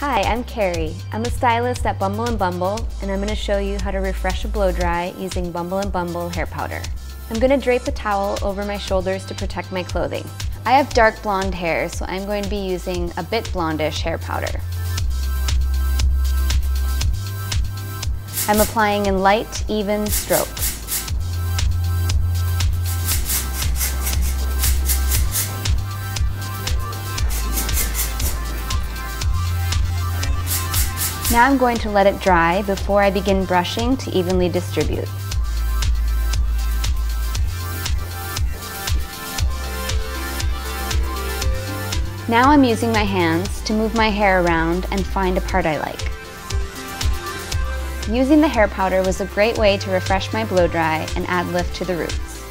Hi, I'm Carrie. I'm a stylist at Bumble & Bumble, and I'm going to show you how to refresh a blow dry using Bumble & Bumble hair powder. I'm going to drape a towel over my shoulders to protect my clothing. I have dark blonde hair, so I'm going to be using a bit blondish hair powder. I'm applying in light, even strokes. Now I'm going to let it dry before I begin brushing to evenly distribute. Now I'm using my hands to move my hair around and find a part I like. Using the hair powder was a great way to refresh my blow dry and add lift to the roots.